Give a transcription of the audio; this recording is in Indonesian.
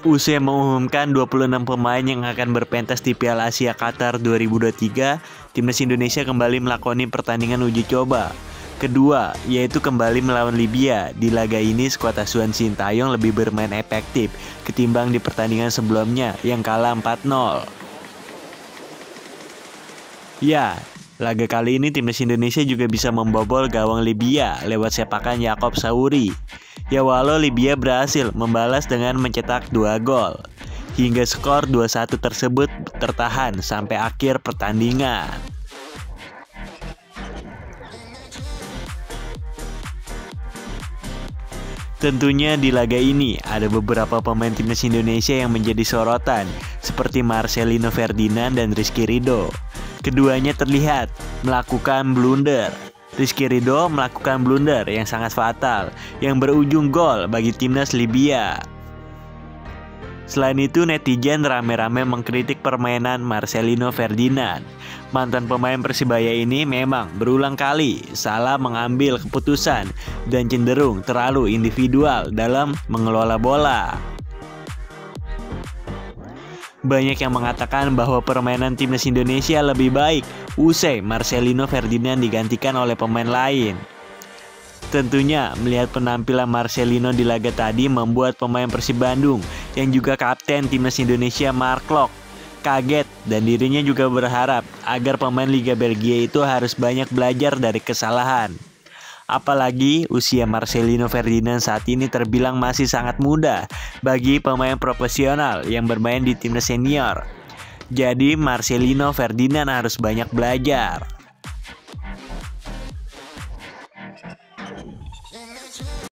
Usai mengumumkan 26 pemain yang akan berpentas di Piala Asia Qatar 2023, timnas Indonesia kembali melakoni pertandingan uji coba. Kedua, yaitu kembali melawan Libya. Di laga ini, skuad asuhan Sintayong lebih bermain efektif ketimbang di pertandingan sebelumnya yang kalah 4-0. Ya, laga kali ini timnas Indonesia juga bisa membobol gawang Libya lewat sepakan Yakob Sauri. Ya walau Libya berhasil membalas dengan mencetak dua gol. Hingga skor 2-1 tersebut tertahan sampai akhir pertandingan. Tentunya di laga ini ada beberapa pemain timnas Indonesia yang menjadi sorotan seperti Marcelino Ferdinand dan Rizky Rido. Keduanya terlihat melakukan blunder Rizky Ridho melakukan blunder yang sangat fatal yang berujung gol bagi timnas Libya. Selain itu, netizen rame-rame mengkritik permainan Marcelino Ferdinand. Mantan pemain Persibaya ini memang berulang kali salah mengambil keputusan dan cenderung terlalu individual dalam mengelola bola. Banyak yang mengatakan bahwa permainan timnas Indonesia lebih baik usai Marcelino Ferdinand digantikan oleh pemain lain. Tentunya melihat penampilan Marcelino di laga tadi membuat pemain Persib Bandung yang juga kapten timnas Indonesia Mark Lok kaget dan dirinya juga berharap agar pemain Liga Belgia itu harus banyak belajar dari kesalahan. Apalagi usia Marcelino Ferdinand saat ini terbilang masih sangat muda bagi pemain profesional yang bermain di timnas senior. Jadi Marcelino Ferdinand harus banyak belajar.